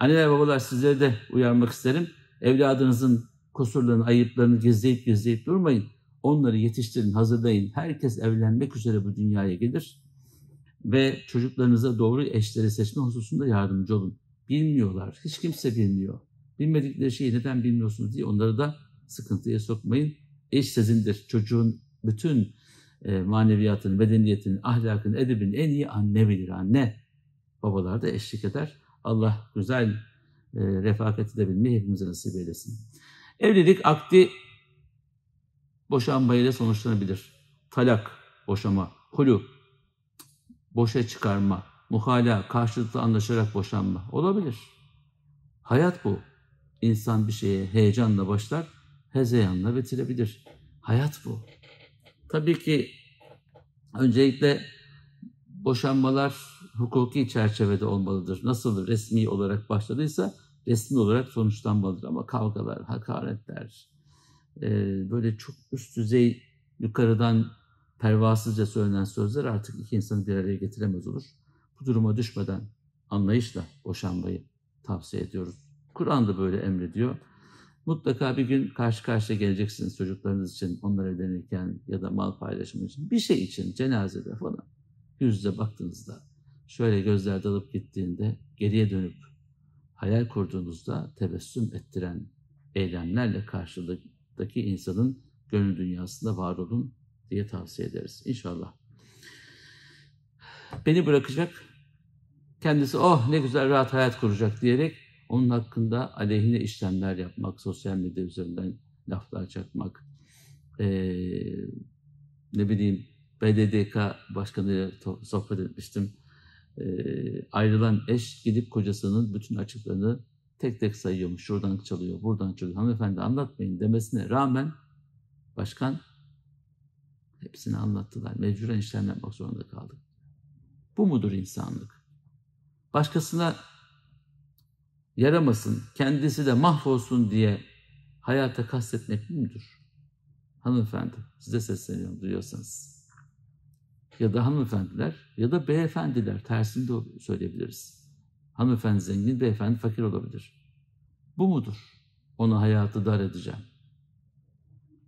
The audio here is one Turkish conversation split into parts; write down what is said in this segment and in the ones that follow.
Anneler babalar sizleri de uyarmak isterim. Evladınızın kusurlarını, ayıplarını gizleyip gizleyip durmayın. Onları yetiştirin, hazırlayın. Herkes evlenmek üzere bu dünyaya gelir. Ve çocuklarınıza doğru eşleri seçme hususunda yardımcı olun. Bilmiyorlar. Hiç kimse bilmiyor. Bilmedikleri şeyi neden bilmiyorsunuz diye onları da sıkıntıya sokmayın. Eş sizindir. Çocuğun bütün e, maneviyatını, medeniyetini, ahlakını, edebini en iyi anne bilir. Anne. Babalar da eşlik eder. Allah güzel e, refakat edebilmeyi hepimize nasip eylesin. Evlilik akdi boşanmayla sonuçlanabilir. Talak, boşama, hulu, boşa çıkarma, muhala, karşılıklı anlaşarak boşanma olabilir. Hayat bu. İnsan bir şeye heyecanla başlar, hezeyanla bitirebilir. Hayat bu. Tabii ki öncelikle boşanmalar hukuki çerçevede olmalıdır. Nasıl resmi olarak başladıysa resmi olarak sonuçlanmalıdır. Ama kavgalar, hakaretler, e, böyle çok üst düzey yukarıdan pervasızca söylenen sözler artık iki insanı bir araya getiremez olur. Bu duruma düşmeden anlayışla boşanmayı tavsiye ediyoruz. Kur'an da böyle emrediyor. Mutlaka bir gün karşı karşıya geleceksiniz çocuklarınız için, onlar evlenirken ya da mal paylaşımı için, bir şey için, cenazede falan. Yüzde baktığınızda, şöyle gözler dalıp gittiğinde geriye dönüp hayal kurduğunuzda tebessüm ettiren eylemlerle karşıdaki insanın gönül dünyasında var olun diye tavsiye ederiz. İnşallah. Beni bırakacak, kendisi oh ne güzel rahat hayat kuracak diyerek onun hakkında aleyhine işlemler yapmak, sosyal medya üzerinden laflar çakmak, ee, ne bileyim BDDK başkanıyla sohbet etmiştim. Ee, ayrılan eş gidip kocasının bütün açıklarını tek tek sayıyormuş. Şuradan çalıyor, buradan çalıyor. Hanımefendi anlatmayın demesine rağmen başkan hepsini anlattılar. Mecburen işlem yapmak zorunda kaldık. Bu mudur insanlık? Başkasına yaramasın, kendisi de mahvolsun diye hayata kastetmek müdür? Hanımefendi, size sesleniyorum duyuyorsanız. Ya da hanımefendiler ya da beyefendiler tersini de söyleyebiliriz. Hanımefendi zengin, beyefendi fakir olabilir. Bu mudur? Onu hayatı dar edeceğim.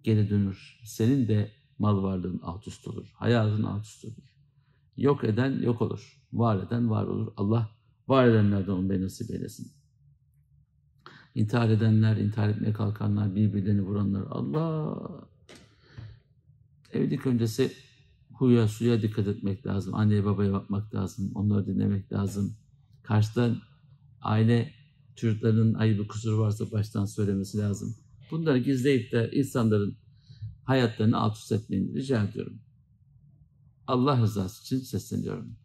Geri dönür. Senin de mal varlığın alt üst olur. Hayatın alt üst olur. Yok eden yok olur. Var eden var olur. Allah var edenlerden onu nasip eylesin. İntihar edenler, intihar etmeye kalkanlar, birbirlerini vuranlar. Allah! Evlilik öncesi huya suya dikkat etmek lazım. Anneye babaya bakmak lazım. Onları dinlemek lazım. Karşıdan aile çocuklarının ayıbı kusuru varsa baştan söylemesi lazım. Bunları gizleyip de insanların hayatlarını alt üst etmeyin rica ediyorum. Allah rızası için sesleniyorum.